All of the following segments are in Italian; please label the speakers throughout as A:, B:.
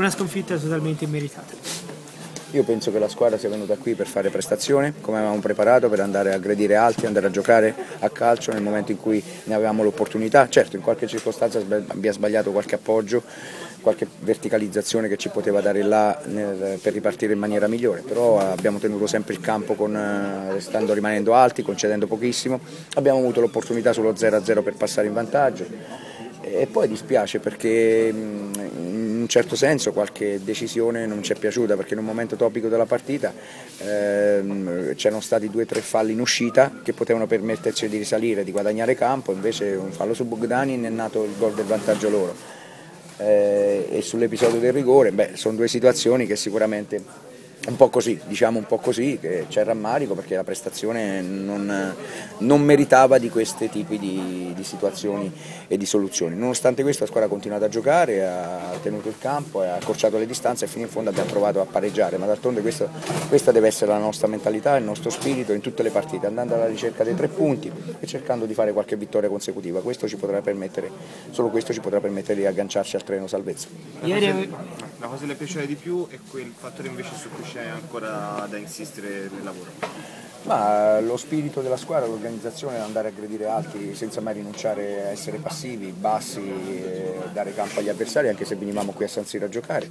A: una sconfitta totalmente immeritata.
B: Io penso che la squadra sia venuta qui per fare prestazione, come avevamo preparato, per andare a aggredire altri, andare a giocare a calcio nel momento in cui ne avevamo l'opportunità. Certo, in qualche circostanza abbia sbagliato qualche appoggio, qualche verticalizzazione che ci poteva dare là per ripartire in maniera migliore, però abbiamo tenuto sempre il campo con, eh, restando rimanendo alti, concedendo pochissimo. Abbiamo avuto l'opportunità sullo 0-0 per passare in vantaggio e poi dispiace perché un certo senso qualche decisione non ci è piaciuta perché in un momento topico della partita ehm, c'erano stati due o tre falli in uscita che potevano permetterci di risalire, di guadagnare campo, invece un fallo su Bogdanin è nato il gol del vantaggio loro. Eh, e sull'episodio del rigore, beh, sono due situazioni che sicuramente un po' così, diciamo un po' così, che c'è rammarico perché la prestazione non, non meritava di questi tipi di, di, situazioni e di soluzioni. Nonostante questo la squadra ha continuato a giocare, ha tenuto il campo, ha accorciato le distanze e fino in fondo abbiamo provato a pareggiare, ma d'altronde questa, questa deve essere la nostra mentalità, il nostro spirito in tutte le partite, andando alla ricerca dei tre punti e cercando di fare qualche vittoria consecutiva. Questo ci potrà permettere, solo questo ci potrà permettere di agganciarci al treno salvezza.
C: Ieri... La cosa che le piace di più è quel fattore invece su cui c'è ancora da insistere nel lavoro?
B: Ma lo spirito della squadra, l'organizzazione andare a aggredire altri senza mai rinunciare a essere passivi, bassi, dare campo agli avversari anche se venivamo qui a San Siro a giocare.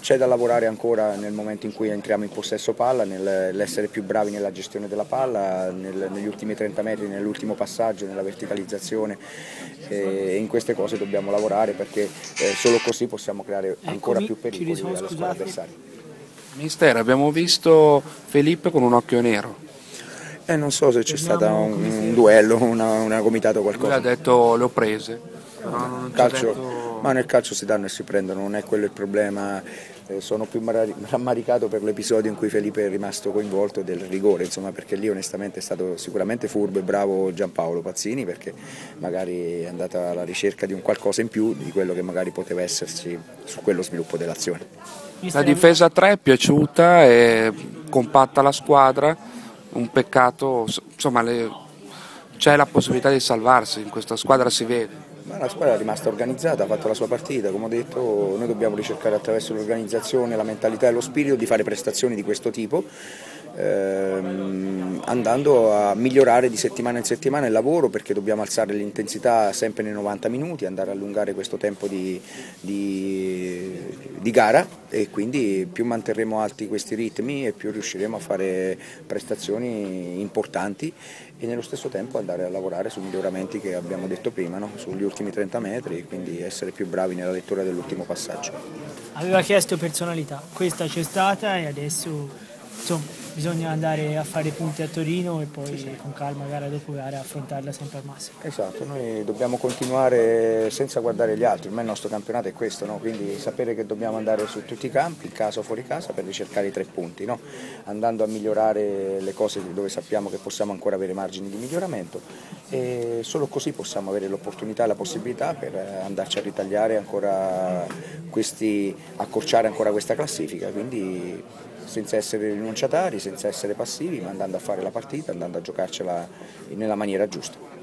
B: C'è da lavorare ancora nel momento in cui entriamo in possesso palla, nell'essere più bravi nella gestione della palla, nel, negli ultimi 30 metri, nell'ultimo passaggio, nella verticalizzazione e in queste cose dobbiamo lavorare perché eh, solo così possiamo creare ancora più pericoli alle squadre avversarie.
D: Mister, abbiamo visto Felipe con un occhio nero.
B: Eh, non so se c'è stato un, un, duello, una, una comitato qualcosa.
D: Lui ha detto le ho prese.
B: No, calcio, detto... Ma nel calcio si danno e si prendono, non è quello il problema. Eh, sono più rammaricato per l'episodio in cui Felipe è rimasto coinvolto del rigore, insomma, perché lì onestamente è stato sicuramente furbo e bravo Giampaolo Pazzini perché magari è andato alla ricerca di un qualcosa in più di quello che magari poteva esserci su quello sviluppo dell'azione.
D: La difesa 3 è piaciuta, è compatta la squadra, un peccato, insomma le, c'è la possibilità di salvarsi, in questa squadra si vede.
B: Ma la squadra è rimasta organizzata, ha fatto la sua partita, come ho detto noi dobbiamo ricercare attraverso l'organizzazione, la mentalità e lo spirito di fare prestazioni di questo tipo ehm, andando a migliorare di settimana in settimana il lavoro perché dobbiamo alzare l'intensità sempre nei 90 minuti, andare a allungare questo tempo di, di, di gara e quindi più manterremo alti questi ritmi e più riusciremo a fare prestazioni importanti e nello stesso tempo andare a lavorare sui miglioramenti che abbiamo detto prima, no? sugli ultimi 30 metri e quindi essere più bravi nella lettura dell'ultimo passaggio.
A: Aveva chiesto personalità, questa c'è stata e adesso insomma bisogna andare a fare punti a Torino e poi sì, sì. con calma gara dopo gara affrontarla sempre al massimo.
B: Esatto, noi dobbiamo continuare senza guardare gli altri, ormai il nostro campionato è questo, no? quindi sapere che dobbiamo andare su tutti i campi, in casa o fuori casa, per ricercare i tre punti, no? andando a migliorare le cose dove sappiamo che possiamo ancora avere margini di miglioramento e solo così possiamo avere l'opportunità e la possibilità per andarci a ritagliare ancora questi, accorciare ancora questa classifica. Quindi senza essere rinunciatari, senza essere passivi, ma andando a fare la partita, andando a giocarcela nella maniera giusta.